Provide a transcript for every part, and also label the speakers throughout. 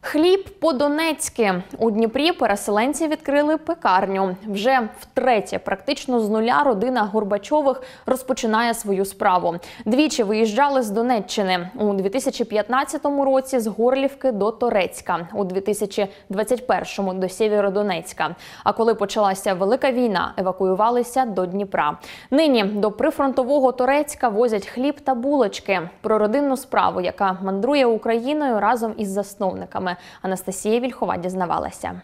Speaker 1: Хліб по-донецьки у Дніпрі переселенці відкрили пекарню. Вже втретє, практично з нуля, родина Горбачових розпочинає свою справу. Двічі виїжджали з Донеччини у 2015 році з Горлівки до Торецька, у 2021 до Сєвєродонецька. А коли почалася велика війна, евакуювалися до Дніпра. Нині до прифронтового Торецька возять хліб та булочки. Про родинну справу, яка мандрує Україною разом із засновниками. Анастасія Вільхова дізнавалася.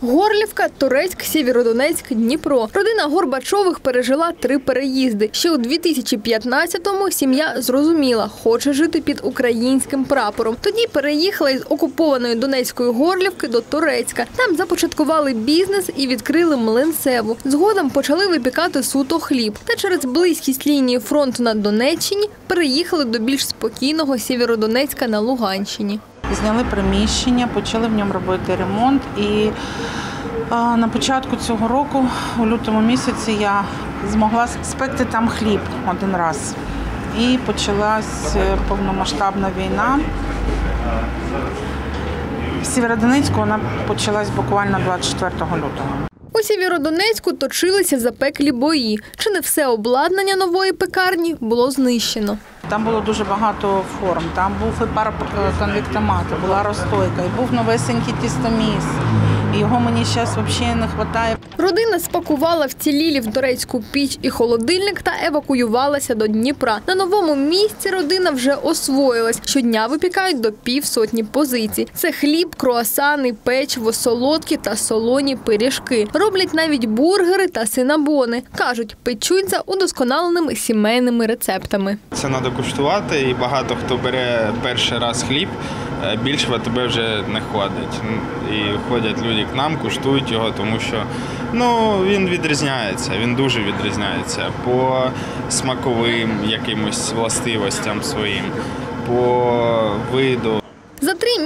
Speaker 2: Горлівка, Турецьк, Сєвєродонецьк, Дніпро. Родина Горбачових пережила три переїзди. Ще у 2015-му сім'я зрозуміла, хоче жити під українським прапором. Тоді переїхала із окупованої Донецької Горлівки до Турецька. Там започаткували бізнес і відкрили млинцеву. Згодом почали випікати суто хліб. Та через близькість лінії фронту на Донеччині переїхали до більш спокійного Сєвєродонецька на Луганщині.
Speaker 3: Зняли приміщення, почали в ньому робити ремонт. І на початку цього року, у лютому місяці, я змогла спекти там хліб один раз. І почалась е, повномасштабна війна. В Сєвєродонецьку вона почалась буквально 24 лютого.
Speaker 2: У Сєвєродонецьку точилися запеклі бої. Чи не все обладнання нової пекарні було знищено?
Speaker 3: Там було дуже багато форм. Там був і пар конвектомат, була розстойка, і був новесенький тістоміс. Його мені зараз взагалі не вистачає.
Speaker 2: Родина спакувала вцілілі в турецьку піч і холодильник та евакуювалася до Дніпра. На новому місці родина вже освоїлась. Щодня випікають до півсотні позицій. Це хліб, круасани, печиво, солодкі та солоні пиріжки. Роблять навіть бургери та синабони. Кажуть, печуть за удосконаленими сімейними рецептами.
Speaker 4: Це треба куштувати, і багато хто бере перший раз хліб, е, більше тебе вже не ходить. І ходять люди к нам, куштують його, тому що ну, він відрізняється, він дуже відрізняється по смаковим якимось властивостям своїм, по виду.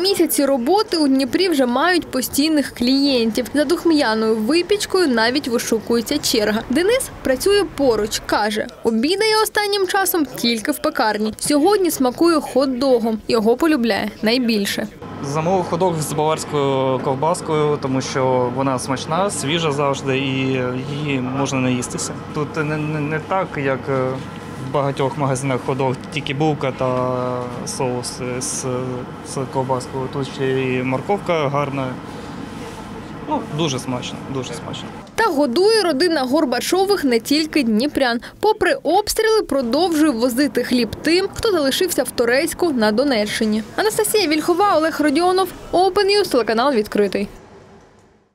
Speaker 2: Місяці роботи у Дніпрі вже мають постійних клієнтів. За духм'яною випічкою навіть вишукується черга. Денис працює поруч, каже, обідає останнім часом тільки в пекарні. Сьогодні смакує хот-догом. Його полюбляє найбільше.
Speaker 5: Замовив ходок з баварською ковбаскою, тому що вона смачна, свіжа завжди, і її можна наїстися. Тут не, не, не так, як е, багатьох магазинах ходок, тільки булка та соус з, з ковбаскою. Тут ще і морковка гарна. Ну, дуже смачно, дуже смачно.
Speaker 2: Та годує родина Горбачових не тільки дніпрян. Попри обстріли, продовжує возити хліб тим, хто залишився в Торецьку на Донеччині. Анастасія Вільхова, Олег Родіонов, Open News, телеканал відкритий.